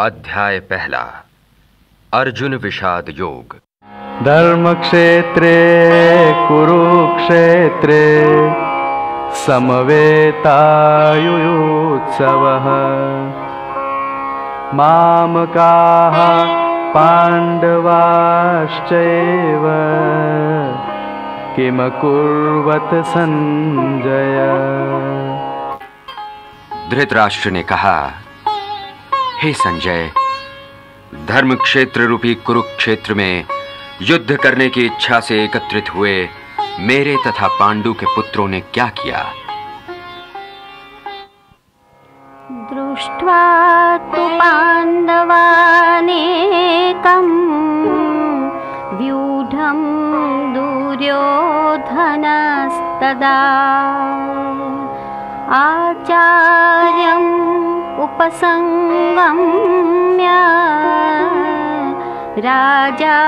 अध्याय पहला अर्जुन विषाद योग। धर्म धर्मक्षेत्रे कुरुक्षेत्रे समवेतायुत्सवः मामकाः पाण्डवाश्चैव किमकुर्वत संजय धृतराष्ट्र ने कहा हे संजय धर्म क्षेत्र रूपी कुरुक्षेत्र में युद्ध करने की इच्छा से एकत्रित हुए मेरे तथा पांडु के पुत्रों ने क्या किया? दृष्ट्वा तु पाण्डवानेकम् व्यूढं दुर्योधनस्तदा। आचार्यम् राजा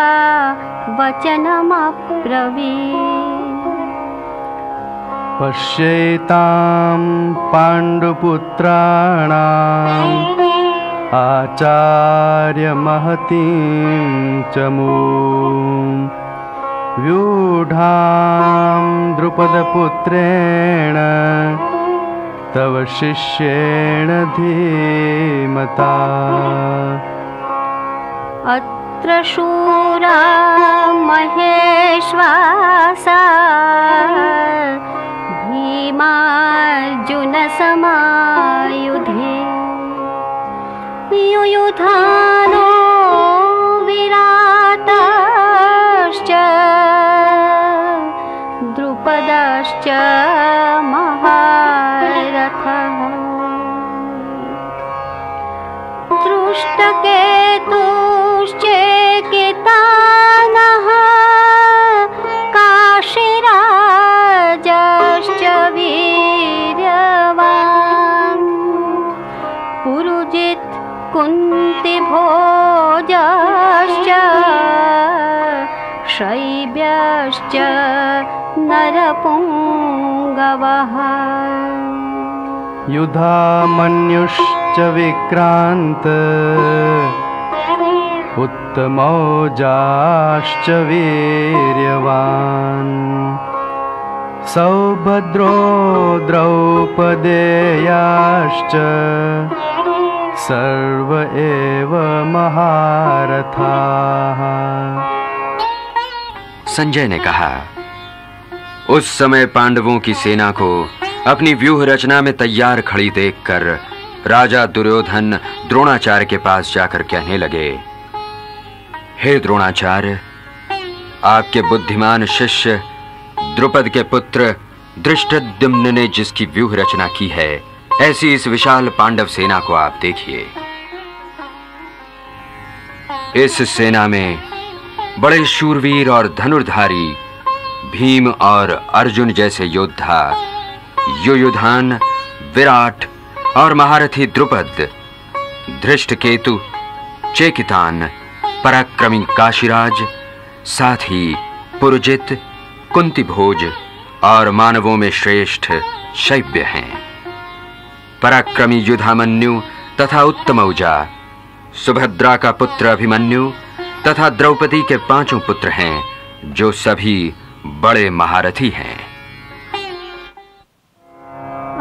वचनमब्रवी पश्येतां पाण्डुपुत्राणाम् आचार्यमहतीं च व्यूढां द्रुपदपुत्रेण तव शिष्येण धीमता। अत्र शूरा महेश्वासा भीमार्जुनसमायुधे। युयुधानो विराटश्च द्रुपदश्च दृष्टकेतुश्चेकितानः काशीराजश्च वीर्यवान्। पुरुजित् कुन्तिभोजश्च शैब्यश्च नरपुङ्गवः। युधामन्युश्च विक्रान्त उत्तमौजाश्च वीर्यवान्। सौभद्रो द्रौपदेयाश्च, सर्व एव महारथाः। संजय ने कहा, उस समय पांडवों की सेना को अपनी व्यूह रचना में तैयार खड़ी देखकर राजा दुर्योधन द्रोणाचार्य के पास जाकर कहने लगे, हे द्रोणाचार्य, आपके बुद्धिमान शिष्य द्रुपद के पुत्र दृष्टद्युम्न ने जिसकी व्यूह रचना की है, ऐसी इस विशाल पांडव सेना को आप देखिए। इस सेना में बड़े शूरवीर और धनुर्धारी भीम और अर्जुन जैसे योद्धा, युयुधान, विराट और महारथी द्रुपद धृष्ट केतु चेकितान, पराक्रमी काशीराज, साथ ही पुरजित कुंती भोज और मानवों में श्रेष्ठ शैव्य हैं। पराक्रमी युधामन्यु तथा उत्तम उत्तमौजा सुभद्रा का पुत्र अभिमन्यु तथा द्रौपदी के पाँचों पुत्र हैं, जो सभी बड़े महारथी हैं।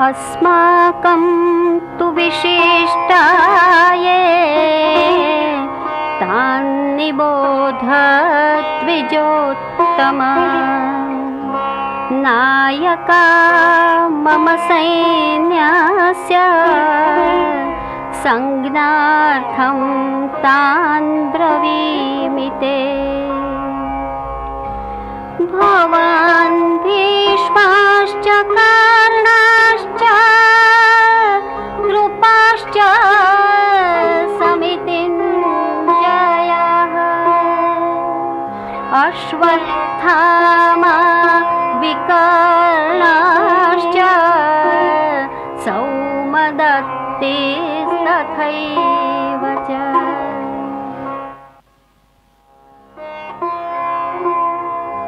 अस्माकं तु विशिष्टाये तान्निबोध द्विजोत्तम नायका मम सैन्यस्य संज्ञार्थं तान् ब्रवीमि ते भवान् भीष्माश्च कर्णाश्च विकर्णाश्च सौमदत्तिस्तथैव च।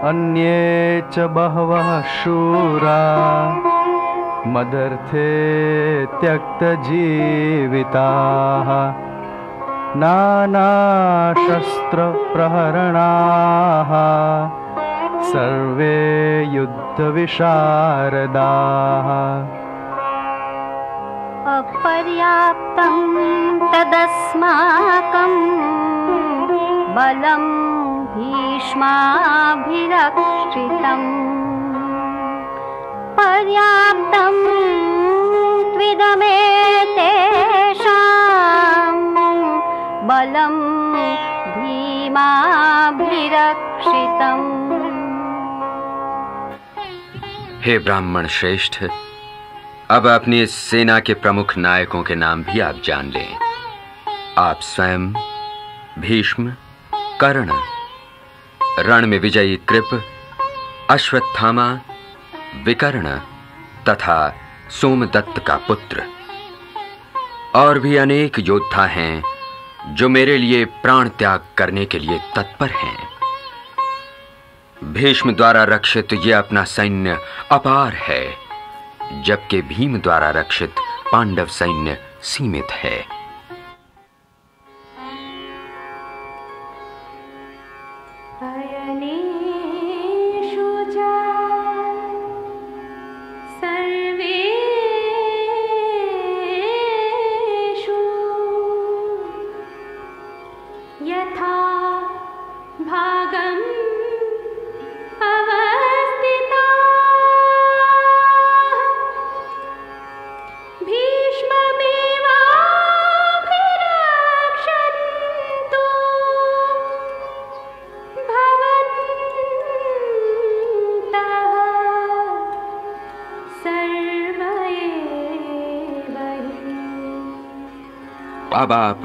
अन्ये च बहवः शूरा मदर्थे त्यक्तजीविताः। नानाशस्त्रप्रहरणाः सर्वे युद्धविशारदाः। अपर्याप्तं तदस्माकं बलं भीष्माभिरक्षितम्। पर्याप्तं त्विदमेतेषां बलं भीमाभिरक्षितम् हे ब्राह्मण श्रेष्ठ, अब अपनी सेना के प्रमुख नायकों के नाम भी आप जान लें। आप स्वयं, भीष्म, कर्ण रण में विजयी कृप, अश्वत्थामा, विकर्ण तथा सोमदत्त का पुत्र। और भी अनेक योद्धा हैं जो मेरे लिए प्राण त्याग करने के लिए तत्पर हैं। भीष्म द्वारा रक्षित ये अपना सैन्य अपार है, जबकि भीम द्वारा रक्षित पांडव सैन्य सीमित है।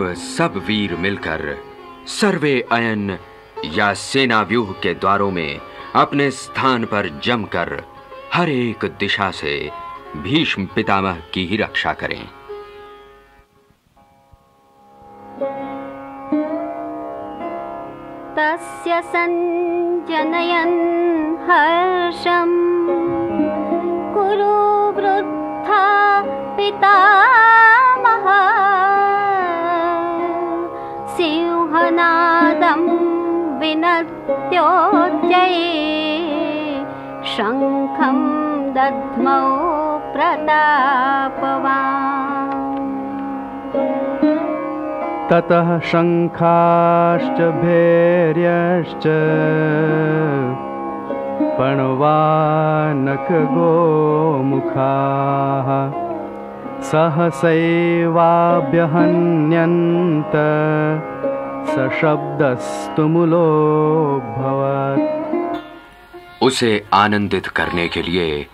सब वीर मिलकर सर्वे अयन या सेना व्यूह के द्वारों में अपने स्थान पर जमकर हर एक दिशा से भीष्म पितामह की ही रक्षा करें। तस्य सञ्जनयन् हर्षम्। कुरु वृद्धा पितामह शङ्खं दद्मौ प्रतापवान्। ततः शङ्खाश्च भैर्यश्च पणवानखगोमुखाः सहसैवाभ्यहन्यन्त सशब्दस्तुमुलोऽभवत् उसे आनंदित करने के लिए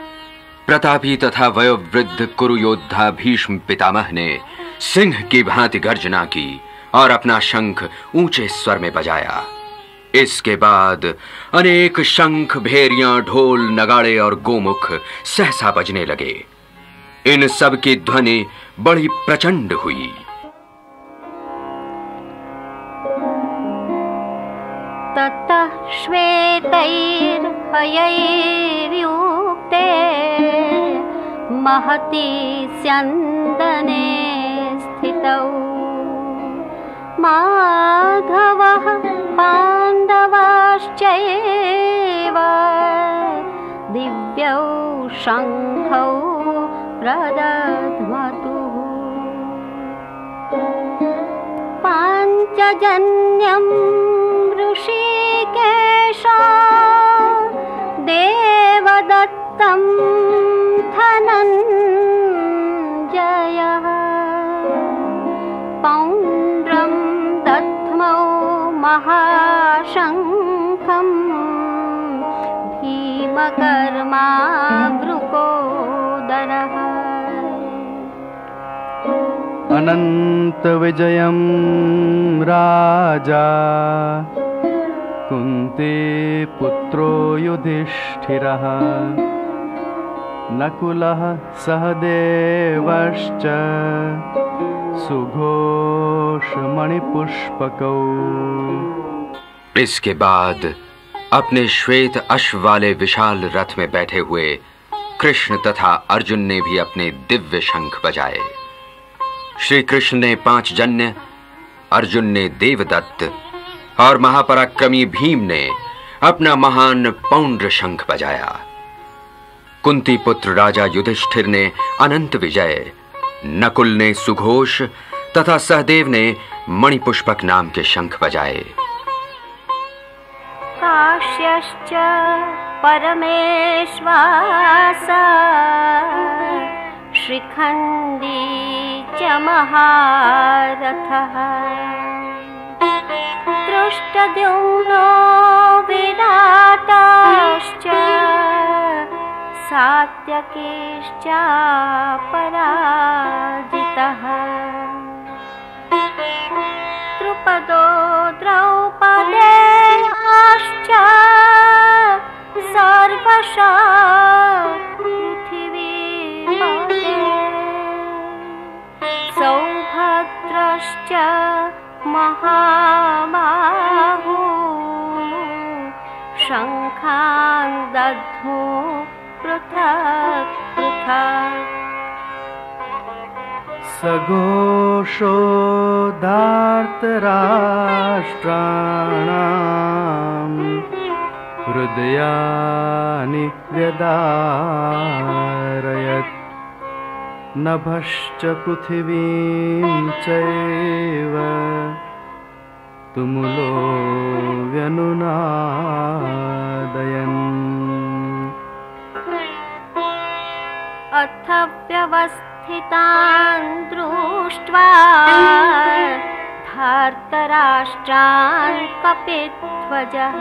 प्रतापी तथा वयोवृद्ध कुरु योद्धा भीष्म पितामह ने सिंह की भांति गर्जना की और अपना शंख ऊँचे स्वर में बजाया। इसके बाद अनेक शंख, भेरियाँ, ढोल, नगाड़े और गोमुख सहसा बजने लगे। इन सब की ध्वनि बड़ी प्रचंड हुई। ततः श्वेतैर्हयैर्युक्ते महति स्यन्दने स्थितौ। माधवः पाण्डवाश्चैव दिव्यौ शङ्खौ प्रदध्मतुः पाञ्चजन्यं ऋषिकेशा देवदत्तं धनञ्जयः। पौण्ड्रं दध्मौ महाशङ्खं भीमकर्मा वृकोदरः अनन्तविजयं राजा कुन्तीपुत्रो युधिष्ठिरः नकुलः सहदेवश्च सुघोषमणिपुष्पकौ इसके बाद अपने श्वेत अश्व वाले विशाल रथ में बैठे हुए कृष्ण तथा अर्जुन ने भी अपने दिव्य शंख बजाए। श्री कृष्ण ने पाँच जन्य, अर्जुन ने देवदत्त और महापराक्रमी भीम ने अपना महान पौंड्र शंख बजाया। कुंती पुत्र राजा युधिष्ठिर ने अनंत विजय, नकुल ने सुघोष तथा सहदेव ने मणिपुष्पक नाम के शंख बजाए। काश्यश्च परमेश्वास शिखण्डी च महारथः। दृष्टद्युम्नो विराटाश्च सात्यकीश्च पराजितः द्रुपदो दध्मु पृथक् पृथक् सघोषोदार्तराष्ट्राणाम् हृदयानि व्यदारयत्। नभश्च पृथिवीं चैव तुमुलो व्यनुनादयन् व्यवस्थितान् दृष्ट्वा धार्तराष्ट्रान् कपिध्वजः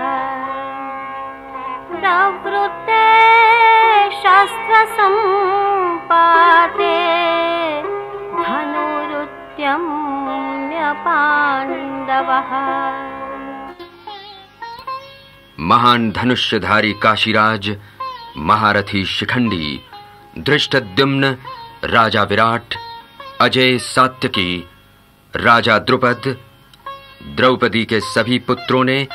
प्रवृत्ते शस्त्रसम्पाते धनुरुद्यम्य पाण्डवः महान धनुष्यधारी काशीराज महारथी शिखंडी दृष्टद्युम्न राजा विराट, अजय सात्यकी, राजा द्रुपद, द्रौपदी के सभी पुत्रों ने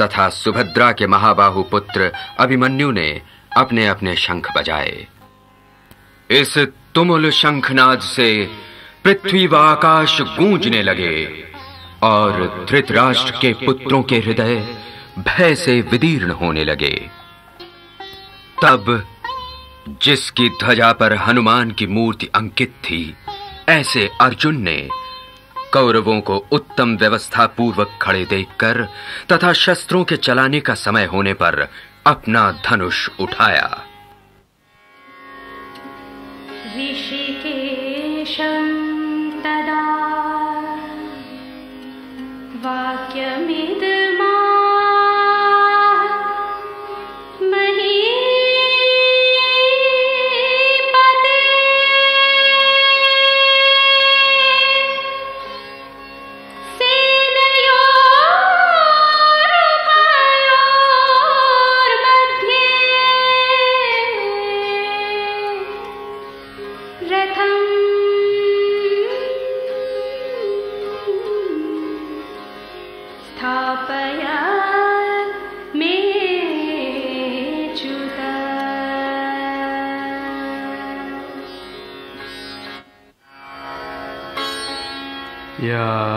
तथा सुभद्रा के महाबाहु पुत्र अभिमन्यु ने अपने अपने शंख बजाए। इस तुमुल शंखनाद से पृथ्वी व आकाश गूंजने लगे और धृतराष्ट्र के पुत्रों के हृदय भय से विदीर्ण होने लगे। तब जिसकी ध्वजा पर हनुमान की मूर्ति अंकित थी, ऐसे अर्जुन ने कौरवों को उत्तम व्यवस्था पूर्वक खड़े देखकर तथा शस्त्रों के चलाने का समय होने पर अपना धनुष उठाया। ऋषिकेशं तदा वाक्यमिदमा Yeah.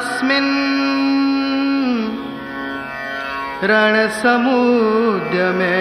अस्मिन् रणसमुद्यमे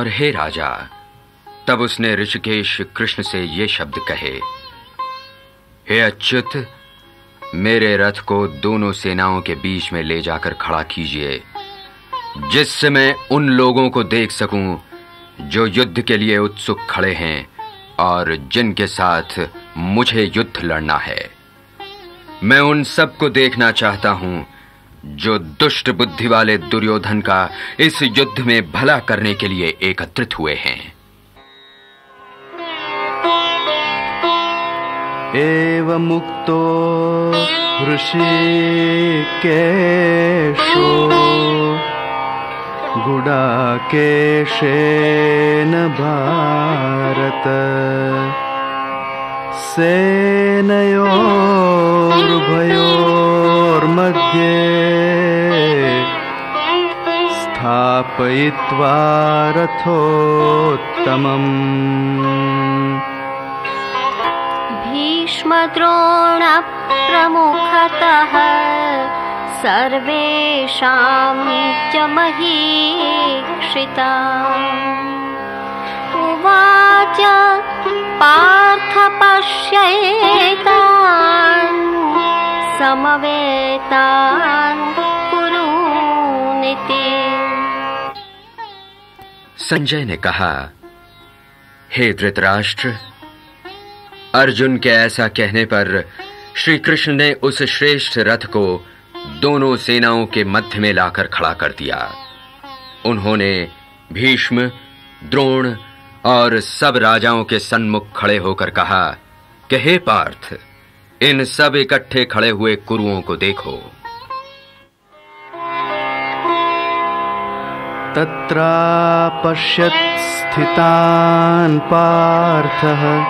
और हे राजा, तब उसने ऋषिकेश कृष्ण से ये शब्द कहे, हे अच्युत, मेरे रथ को दोनों सेनाओं के बीच में ले जाकर खड़ा कीजिए जिससे मैं उन लोगों को देख सकूँ जो युद्ध के लिए उत्सुक खड़े हैं और जिनके साथ मुझे युद्ध लड़ना है। मैं उन सबको देखना चाहता हूँ जो दुष्ट बुद्धि वाले दुर्योधन का इस युद्ध में भला करने के लिए एकत्रित हुए हैं। एव एवमुक्तो ऋषिकेशो गुडाकेशेन भारत। सेनयोरुभयोर्मध्ये स्थापयित्वा रथोत्तमम्। भीष्मद्रोणप्रमुखतः सर्वेषां च महीक्षिता उवाच पार्थ पश्येतान् समवेतान् संजय ने कहा, हे धृतराष्ट्र, अर्जुन के ऐसा कहने पर श्री कृष्ण ने उस श्रेष्ठ रथ को दोनों सेनाओं के मध्य में लाकर खड़ा कर दिया। उन्होंने भीष्म, द्रोण और सब राजाओं के सन्मुख खड़े होकर कहा कि हे पार्थ, इन सब इकट्ठे खड़े हुए कुरुओं को देखो। तत्रापश्यत् स्थितान् पार्थः।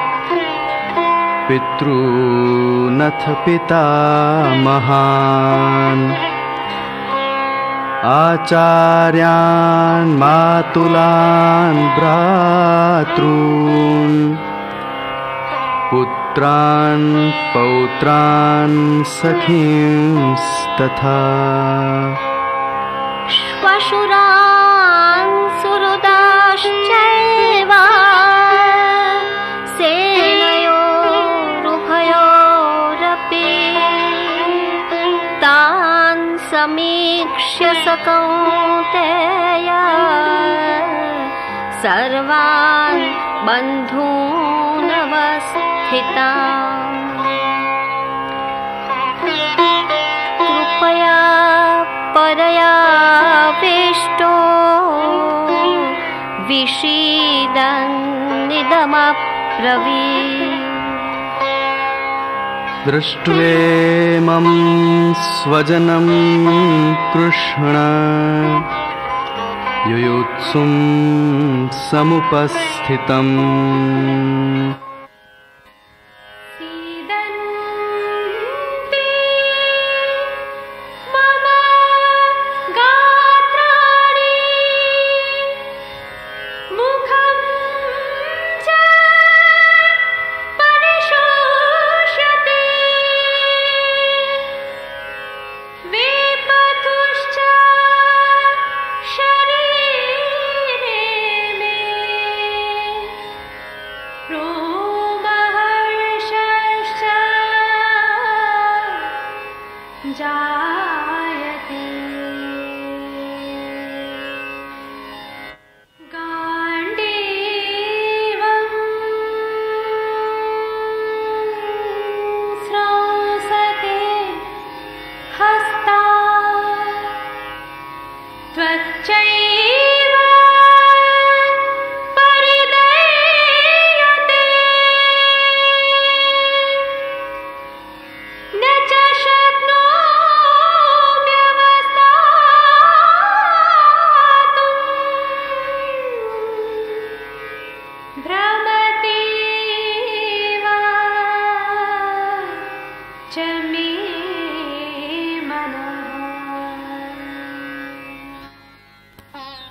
पितॄनथ पितामहान् आचार्यान् मातुलान् भ्रातॄन् पुत्रान् पौत्रान् सखींस्तथा। श्वशुरान् सुहृदाश्चैव समीक्ष्य स कौन्तेय सर्वान् बन्धूनवस्थितान्। कृपया परयाविष्टो विषीदन्निदमब्रवी दृष्ट्वेमं स्वजनं कृष्ण। युयुत्सुं समुपस्थितम् 家。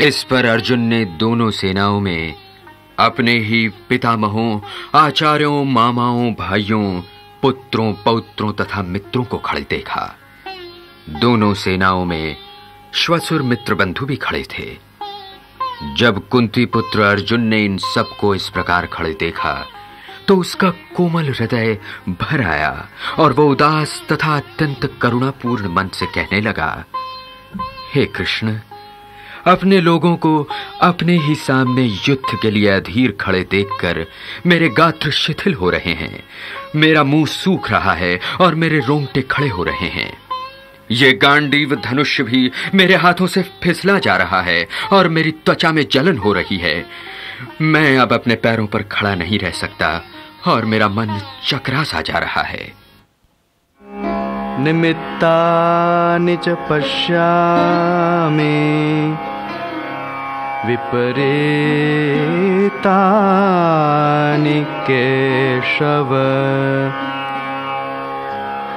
इस पर अर्जुन ने दोनों सेनाओं में अपने ही पितामहों, आचार्यों, मामाओं, भाइयों, पुत्रों, पौत्रों तथा मित्रों को खड़े देखा। दोनों सेनाओं में श्वसुर मित्र बंधु भी खड़े थे। जब कुंती पुत्र अर्जुन ने इन सबको इस प्रकार खड़े देखा तो उसका कोमल हृदय भर आया और वो उदास तथा अत्यंत करुणापूर्ण मन से कहने लगा, हे कृष्ण अपने लोगों को अपने ही सामने युद्ध के लिए अधीर खड़े देखकर मेरे गात्र शिथिल हो रहे हैं। मेरा मुँह सूख रहा है और मेरे रोंगटे खड़े हो रहे हैं। ये गांडीव धनुष भी मेरे हाथों से फिसला जा रहा है और मेरी त्वचा में जलन हो रही है। मैं अब अपने पैरों पर खड़ा नहीं रह सकता और मेरा मन चकरा सा जा रहा है। निमित्तानि च पश्यामि। विपरीतानि केशव।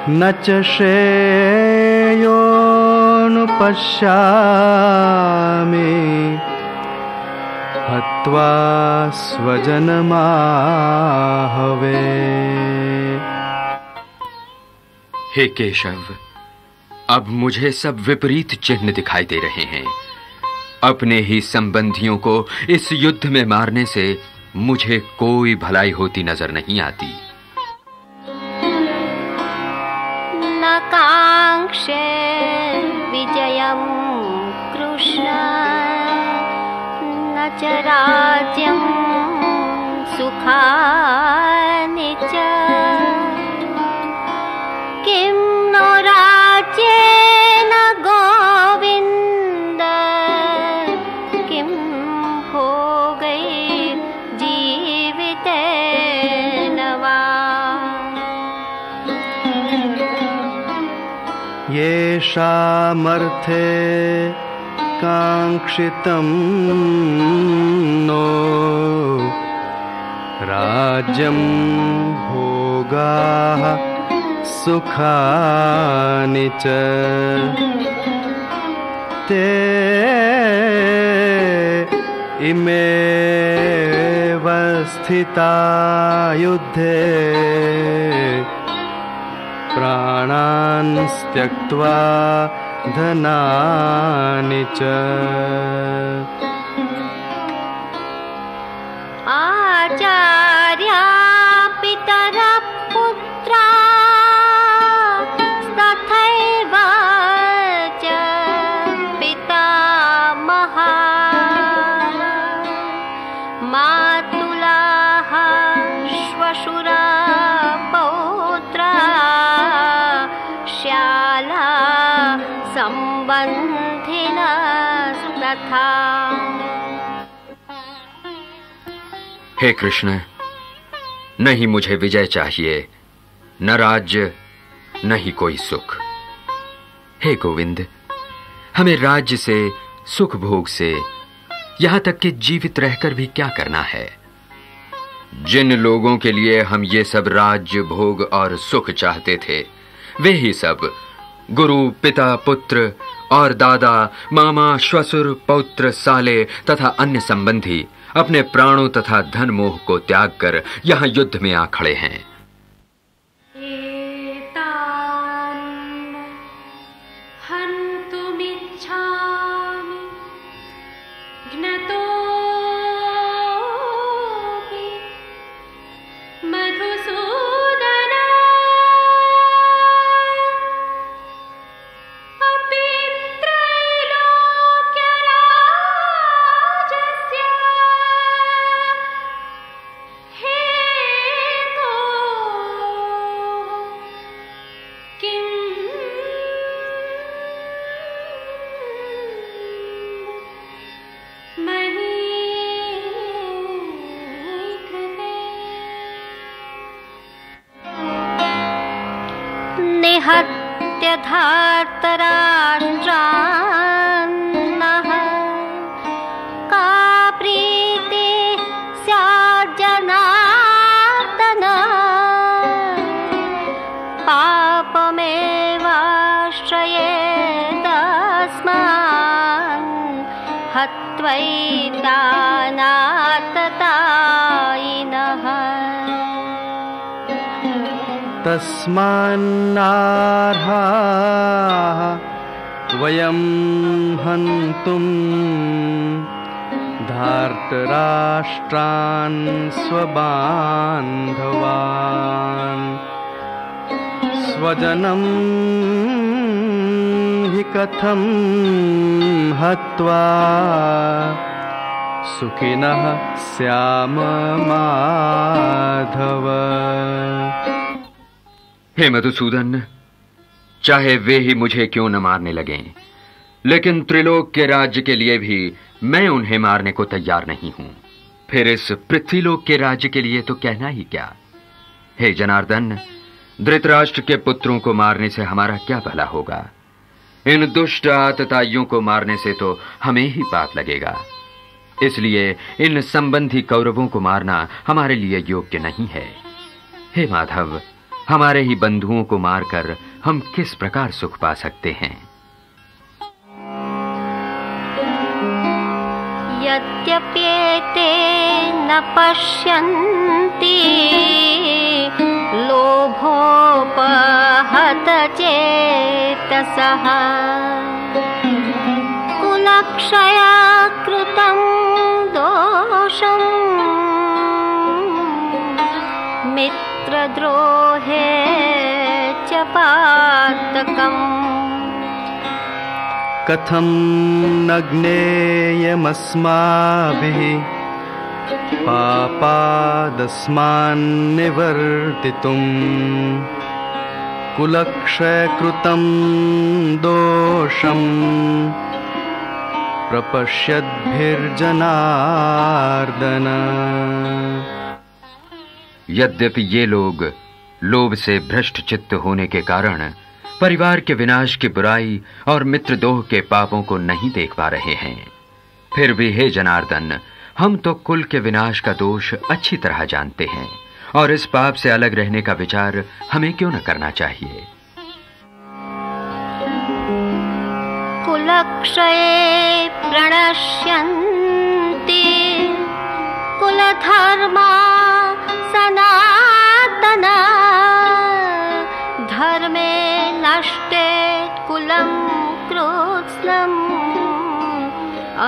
न च श्रेयोनुपश्यामि हत्वा स्वजनमाहवे हे केशव, अब मुझे सब विपरीत चिन्ह दिखाई दे रहे हैं। अपने ही संबंधियों को इस युद्ध में मारने से मुझे कोई भलाई होती नज़र नहीं आती। विजयं कृष्ण, न च राज्यं सुखानि च। येषामर्थे काङ्क्षितं नो राज्यं भोगाः सुखानि च ते इमेव स्थिता युद्धे प्राणान् त्यक्त्वा धनानि च हे कृष्ण, नहीं मुझे विजय चाहिए, न राज्य न ही कोई सुख। हे गोविंद, हमें राज्य से, सुख भोग से, यहाँ तक कि जीवित रहकर भी क्या करना है? जिन लोगों के लिए हम ये सब राज्य, भोग और सुख चाहते थे, वे ही सब, गुरु, पिता, पुत्र और दादा, मामा, श्वसुर, पौत्र, साले तथा अन्य संबंधी अपने प्राणों तथा धन मोह को त्याग कर यहाँ युद्ध में आ खड़े हैं। तस्मान्नार्हाः वयं हन्तुं धार्तराष्ट्रान् स्वबान्धवान्। स्वजनं हि कथं हत्वा सुखिनः श्याम माधव हे मधुसूदन, चाहे वे ही मुझे क्यों न मारने लगे, लेकिन त्रिलोक के राज्य के लिए भी मैं उन्हें मारने को तैयार नहीं हूँ। फिर इस पृथ्वीलोक के राज्य के लिए तो कहना ही क्या? हे जनार्दन, धृतराष्ट्र के पुत्रों को मारने से हमारा क्या भला होगा? इन दुष्ट आतताइयों को मारने से तो हमें ही पाप लगेगा। इसलिए इन संबंधी कौरवों को मारना हमारे लिए योग्य नहीं है। हे माधव हमारे ही बंधुओं को मारकर हम किस प्रकार सुख पा सकते हैं? यद्यप्येते न पश्यन्ति लोभोपहतचेतसः कुलक्षया मित्रद्रोहे च पातकम्। कथं न ज्ञेयमस्माभिः पापादस्मान्निवर्तितुम्। कुलक्षयकृतं दोषम्। प्रपश्यद्भिर्जनार्दन यद्यपि ये लोग लोभ से भ्रष्ट चित्त होने के कारण परिवार के विनाश की बुराई और मित्र दोह के पापों को नहीं देख पा रहे हैं। फिर भी हे जनार्दन, हम तो कुल के विनाश का दोष अच्छी तरह जानते हैं और इस पाप से अलग रहने का विचार हमें क्यों न करना चाहिए? कुलक्षये कुलधर्मा सनातना। धर्मे नष्टे कुलं कृत्स्नम्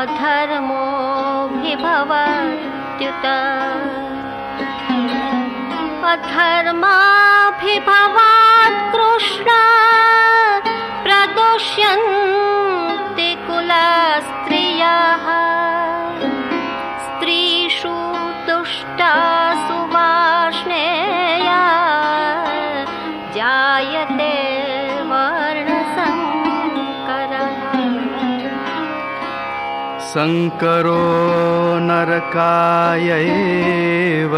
अधर्मोऽभिभवत्युत। अधर्माभिभवात् कृष्ण। प्रदुष्यन्ति शङ्करो नरकाय एव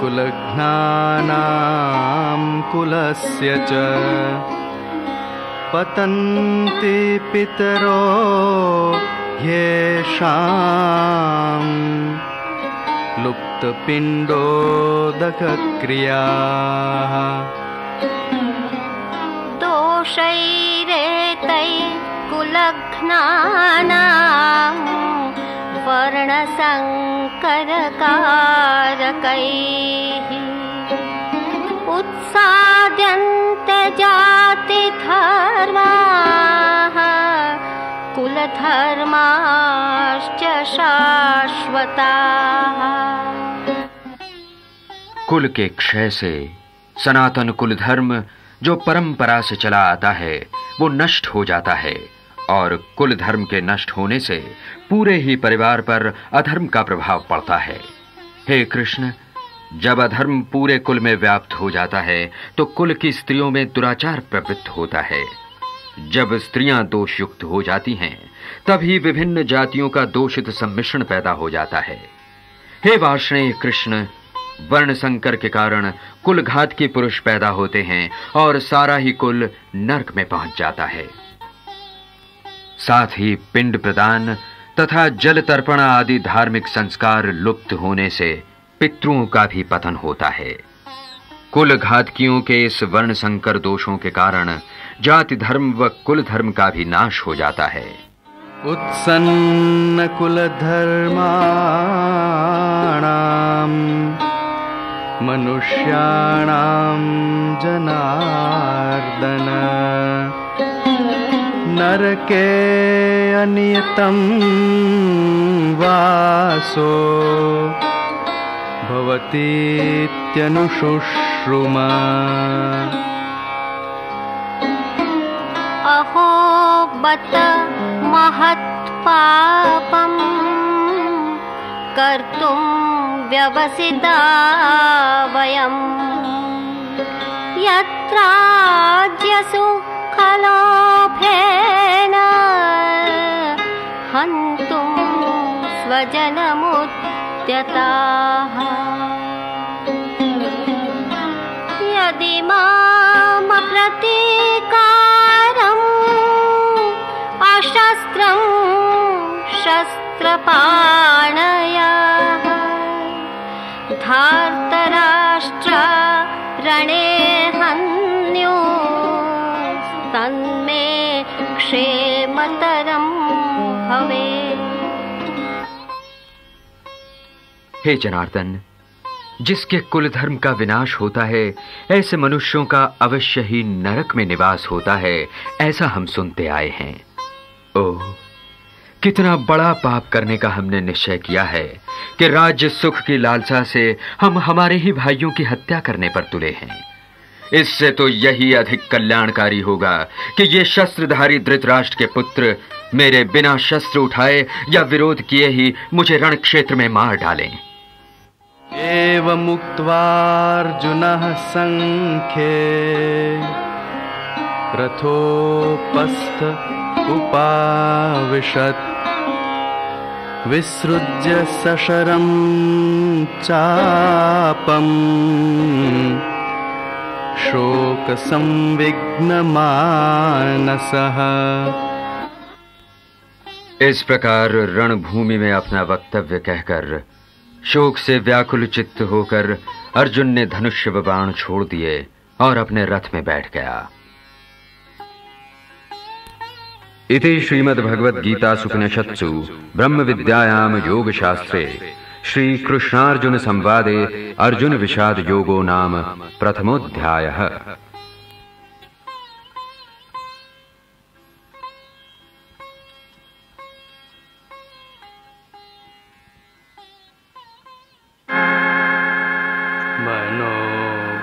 कुलघ्नानां कुलस्य च पतन्ति पितरो ह्येषाम् लुप्तपिण्डोदकक्रियाः दोषैरेतै कुलघ्नानाम् वर्णसङ्करकारकैः उत्साद्यन्तजातिधर्माः कुलधर्माश्च शाश्वताः। कुल के क्षय से सनातन कुल धर्म जो परंपरा से चला आता है, वो नष्ट हो जाता है। और कुल धर्म के नष्ट होने से पूरे ही परिवार पर अधर्म का प्रभाव पड़ता है। हे कृष्ण, जब अधर्म पूरे कुल में व्याप्त हो जाता है तो कुल की स्त्रियों में दुराचार प्रवृत्त होता है। जब स्त्रियाँ दोष युक्त हो जाती हैं, तभी विभिन्न जातियों का दोषित सम्मिश्रण पैदा हो जाता है। हे वार्ष्णेय कृष्ण, वर्ण संकर के कारण कुल घात के पुरुष पैदा होते हैं और सारा ही कुल नरक में पहुँच जाता है। साथ ही पिंड प्रदान तथा जल तर्पण आदि धार्मिक संस्कार लुप्त होने से पितरों का भी पतन होता है। कुल घातकियों के इस वर्ण संकर दोषों के कारण जाति धर्म व कुल धर्म का भी नाश हो जाता है। उत्सन्नकुलधर्माणाम् मनुष्याणाम जनार्दन। नरके अनियतं वासो। भवतीत्यनुशुश्रुम। अहो बत महत्पापम् कर्तुं व्यवसिता वयम्। यत्राज्यसु खलोफेन हन्तुं स्वजनमुद्यताः। यदि मामप्रतीकारम् अशस्त्रं शस्त्रपाणयः। धार्तराष्ट्र रणे हे जनार्दन, जिसके कुल धर्म का विनाश होता है, ऐसे मनुष्यों का अवश्य ही नरक में निवास होता है, ऐसा हम सुनते आए हैं। ओह, कितना बड़ा पाप करने का हमने निश्चय किया है कि राज्य सुख की लालसा से हम हमारे ही भाइयों की हत्या करने पर तुले हैं। इससे तो यही अधिक कल्याणकारी होगा कि ये शस्त्रधारी धृतराष्ट्र के पुत्र मेरे बिना शस्त्र उठाए या विरोध किए ही मुझे रण क्षेत्र में मार डालें। एवमुक्त्वार्जुनः सङ्ख्ये रथोपस्थ उपाविशत् विसृज्य सशरं चापम् शोकसंविघ्नमानसः। इस प्रकार रणभूमि में अपना वक्तव्य कहकर शोक से व्याकुल चित्त होकर अर्जुन ने धनुष्य बाण छोड़ दिए और अपने रथ में बैठ गया। इति श्रीमद्भगवद्गीतासुपनिषत्सु ब्रह्मविद्यायां योगशास्त्रे श्रीकृष्णार्जुनसंवादे अर्जुनविषादयोगो नाम प्रथमोऽध्यायः।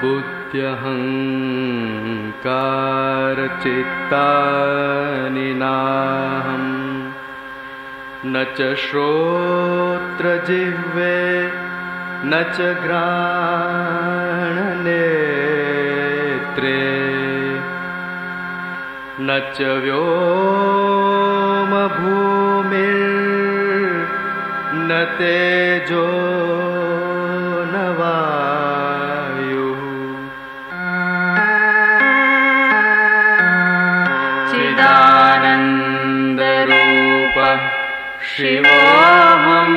मनोबुद्ध्यहङ्कारचित्तानि नाहम्। न च श्रोत्रजिह्वे न च घ्राणनेत्रे न च व्योमभूमिर्न तेजो शिवोऽहं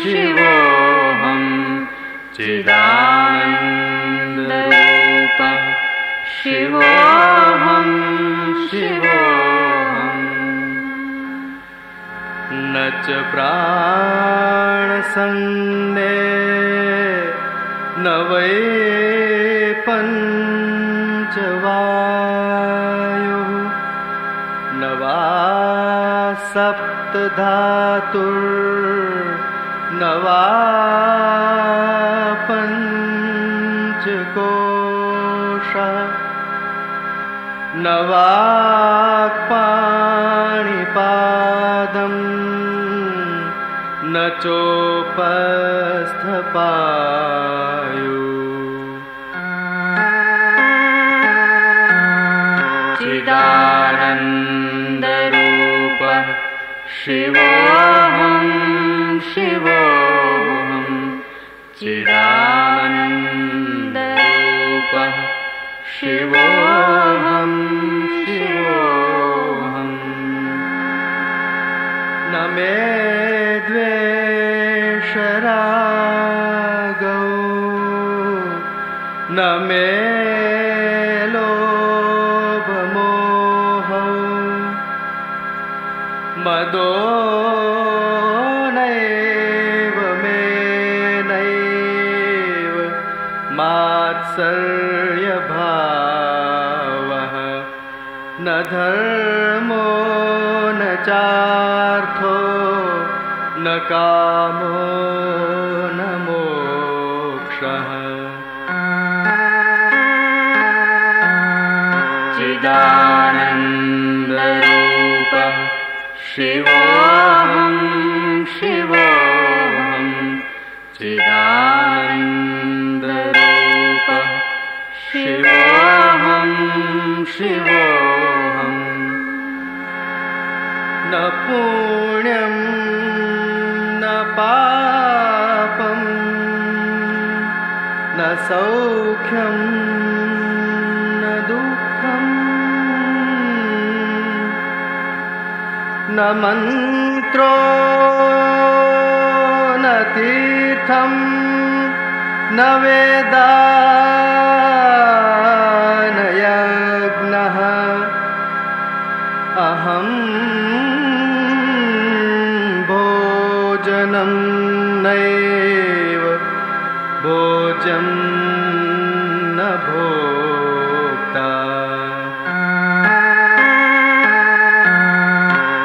शिवोऽहं चिदानन्दरूपः। शिवोऽहं शिवोऽहम् न च प्राणसन्ने न वै पञ्चवायुः सप्तधातुर्न वा पञ्चकोशः न वाक्पाणिपादम् न चोपस्थपायु शिवोऽहं शिवोऽहं चिदानन्दरूपः शिवोऽहं शिवोऽहम् मे मात्सर्यभावः न धर्मो न चार्थो न कामो शिवोऽहम् न पुण्यं न पापं न सौख्यं न दुःखम् न मन्त्रो न तीर्थं न वेदा भोजनं नैव भोजं न भोक्ता।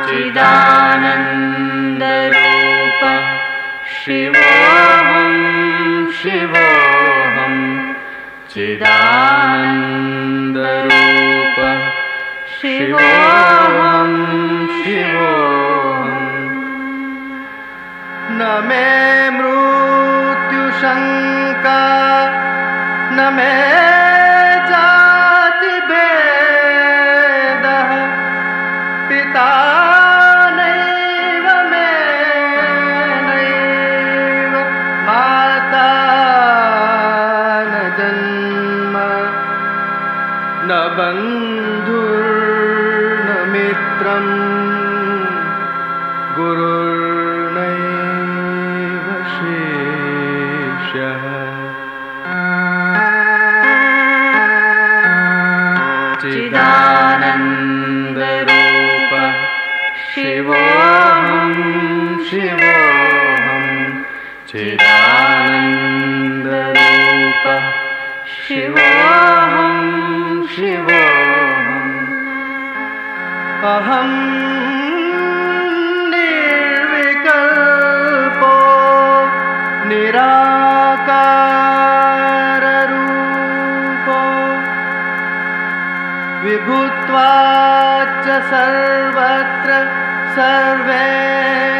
चिदानन्दरूपः शिवोऽहं शिवोऽहं। चिदानन्दरूपः शिवोऽहं मे मृत्युशङ्का न मे चिदानन्दरूपः शिवोऽहं शिवोऽहम् अहं निर्विकल्पो निराकाररूपो विभुत्वाच्च सर्वत्र सर्वेन्द्रियाणाम्